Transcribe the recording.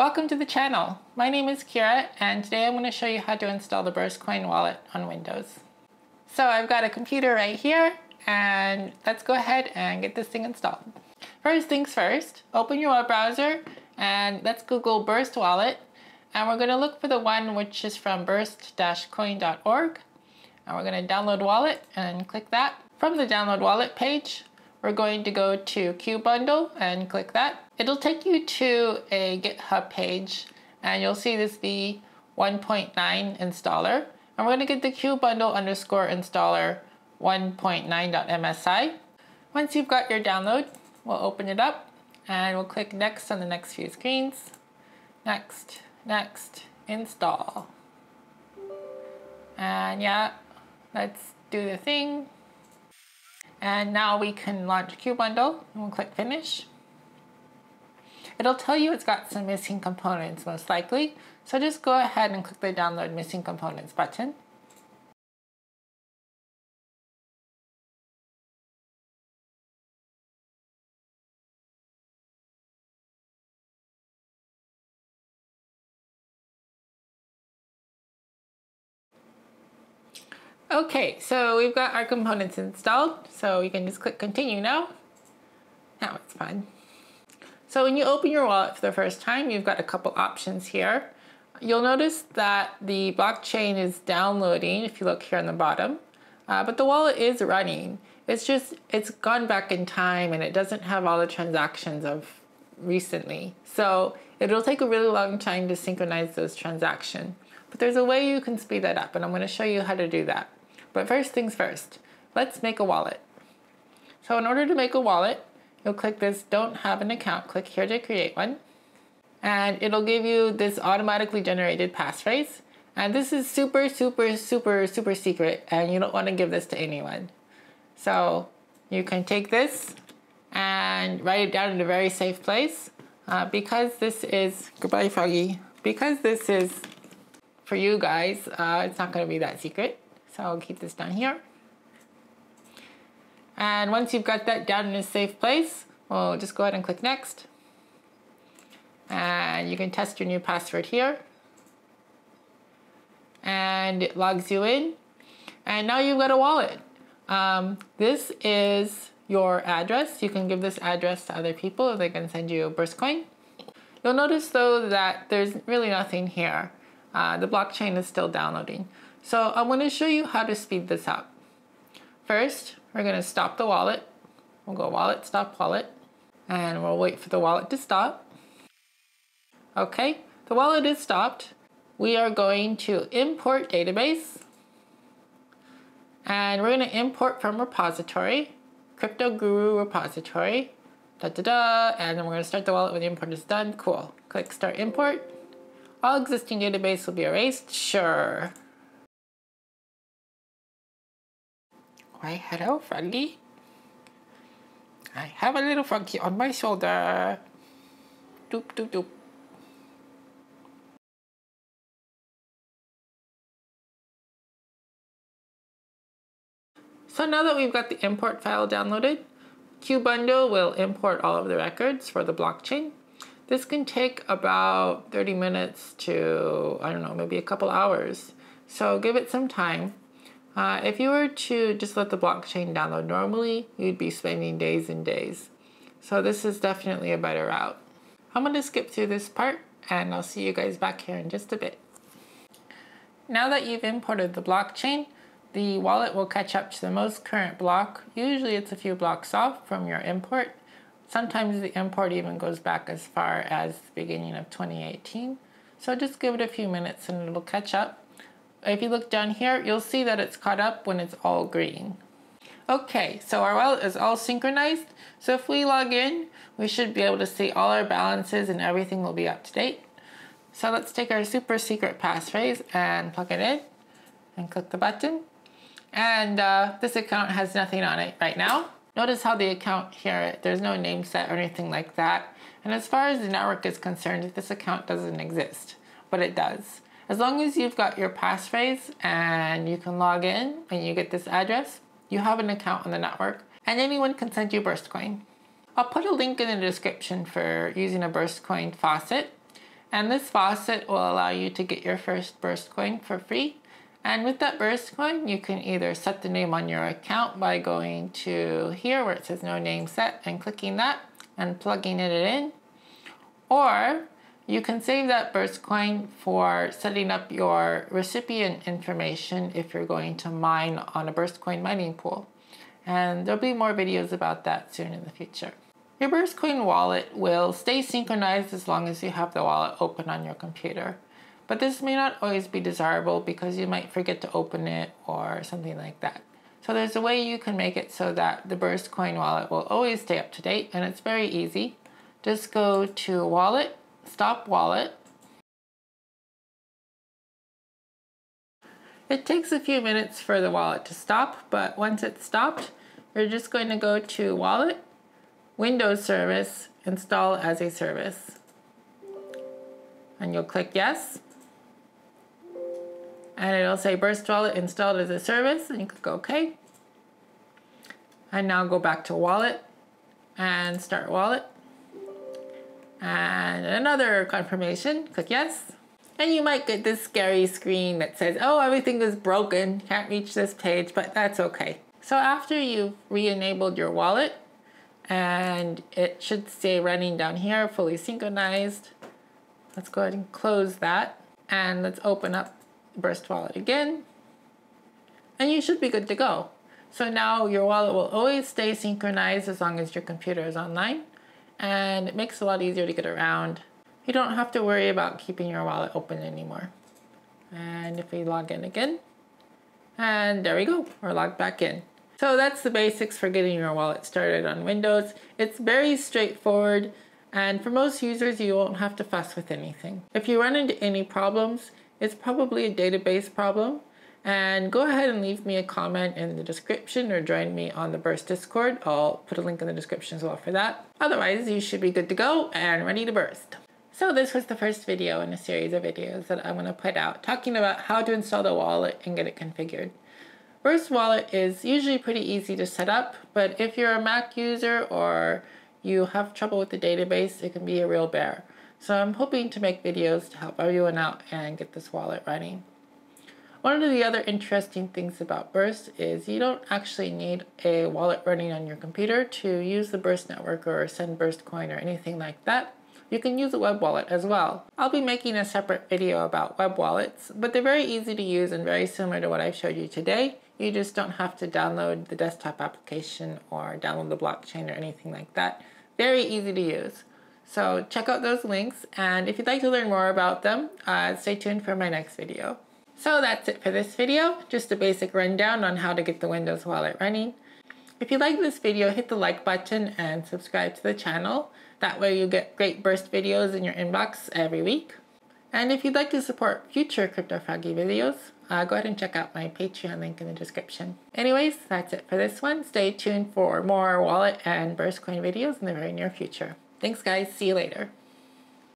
Welcome to the channel. My name is Kira and today I'm going to show you how to install the Burstcoin wallet on Windows. So I've got a computer right here and let's go ahead and get this thing installed. First things first, open your web browser and let's Google Burst Wallet and we're going to look for the one which is from burst-coin.org and we're going to download wallet and click that. From the download wallet page, we're going to go to QBundle and click that. It'll take you to a GitHub page and you'll see this v1.9 installer. And we're going to get the QBundle underscore installer 1.9.msi. Once you've got your download, we'll open it up and we'll click next on the next few screens. Next, next, install. And yeah, let's do the thing. And now we can launch QBundle and we'll click finish. It'll tell you it's got some missing components most likely. So just go ahead and click the download missing components button. Okay, so we've got our components installed, so you can just click continue now. Now it's fun. So when you open your wallet for the first time, you've got a couple options here. You'll notice that the blockchain is downloading, if you look here on the bottom, uh, but the wallet is running. It's just, it's gone back in time and it doesn't have all the transactions of recently. So it'll take a really long time to synchronize those transactions. But there's a way you can speed that up and I'm gonna show you how to do that. But first things first, let's make a wallet. So in order to make a wallet, you'll click this don't have an account, click here to create one. And it'll give you this automatically generated passphrase. And this is super, super, super, super secret and you don't wanna give this to anyone. So you can take this and write it down in a very safe place. Uh, because this is, goodbye Froggy, because this is for you guys, uh, it's not gonna be that secret. So I'll keep this down here. And once you've got that down in a safe place, we'll just go ahead and click next. And you can test your new password here. And it logs you in. And now you've got a wallet. Um, this is your address. You can give this address to other people. They can send you a Burstcoin. You'll notice though that there's really nothing here. Uh, the blockchain is still downloading. So I'm going to show you how to speed this up. First, we're going to stop the wallet. We'll go wallet, stop wallet, and we'll wait for the wallet to stop. Okay, the wallet is stopped. We are going to import database. And we're going to import from repository, Crypto Guru repository, da da da, and then we're going to start the wallet when the import is done. Cool. Click start import. All existing database will be erased. Sure. Why, hello, Froggy. I have a little froggy on my shoulder. Doop, doop, doop. So now that we've got the import file downloaded, QBundle will import all of the records for the blockchain. This can take about 30 minutes to, I don't know, maybe a couple hours. So give it some time. Uh, if you were to just let the blockchain download normally, you'd be spending days and days. So this is definitely a better route. I'm going to skip through this part and I'll see you guys back here in just a bit. Now that you've imported the blockchain, the wallet will catch up to the most current block. Usually it's a few blocks off from your import. Sometimes the import even goes back as far as the beginning of 2018. So just give it a few minutes and it'll catch up if you look down here, you'll see that it's caught up when it's all green. Okay, so our wallet is all synchronized. So if we log in, we should be able to see all our balances and everything will be up to date. So let's take our super secret passphrase and plug it in and click the button. And uh, this account has nothing on it right now. Notice how the account here, there's no name set or anything like that. And as far as the network is concerned, this account doesn't exist, but it does. As long as you've got your passphrase and you can log in and you get this address, you have an account on the network and anyone can send you burst coin. I'll put a link in the description for using a burst coin faucet And this faucet will allow you to get your first burst coin for free. And with that burst coin, you can either set the name on your account by going to here where it says no name set and clicking that and plugging it in. Or you can save that burst coin for setting up your recipient information if you're going to mine on a burst coin mining pool. And there'll be more videos about that soon in the future. Your burst coin wallet will stay synchronized as long as you have the wallet open on your computer. But this may not always be desirable because you might forget to open it or something like that. So there's a way you can make it so that the burst coin wallet will always stay up to date and it's very easy. Just go to wallet, stop wallet. It takes a few minutes for the wallet to stop, but once it's stopped, you're just going to go to wallet Windows service, install as a service. And you'll click yes. And it'll say Burst Wallet installed as a service, and you click OK. And now go back to Wallet and start Wallet. And another confirmation, click yes. And you might get this scary screen that says, oh, everything is broken, can't reach this page, but that's okay. So after you've re-enabled your wallet, and it should stay running down here, fully synchronized. Let's go ahead and close that. And let's open up Burst Wallet again. And you should be good to go. So now your wallet will always stay synchronized as long as your computer is online. And it makes it a lot easier to get around. You don't have to worry about keeping your wallet open anymore. And if we log in again, and there we go, we're logged back in. So that's the basics for getting your wallet started on Windows. It's very straightforward and for most users you won't have to fuss with anything. If you run into any problems, it's probably a database problem and go ahead and leave me a comment in the description or join me on the Burst Discord. I'll put a link in the description as well for that. Otherwise, you should be good to go and ready to burst. So this was the first video in a series of videos that I'm going to put out talking about how to install the wallet and get it configured. Burst Wallet is usually pretty easy to set up, but if you're a Mac user or you have trouble with the database, it can be a real bear. So I'm hoping to make videos to help everyone out and get this wallet running. One of the other interesting things about Burst is you don't actually need a wallet running on your computer to use the Burst network or send Burst coin or anything like that. You can use a web wallet as well. I'll be making a separate video about web wallets, but they're very easy to use and very similar to what I've showed you today. You just don't have to download the desktop application or download the blockchain or anything like that. Very easy to use. So check out those links and if you'd like to learn more about them, uh, stay tuned for my next video. So that's it for this video, just a basic rundown on how to get the Windows wallet running. If you like this video, hit the like button and subscribe to the channel. That way you get great burst videos in your inbox every week. And if you'd like to support future Crypto CryptoFroggie videos, uh, go ahead and check out my Patreon link in the description. Anyways, that's it for this one. Stay tuned for more wallet and Burst Coin videos in the very near future. Thanks guys, see you later.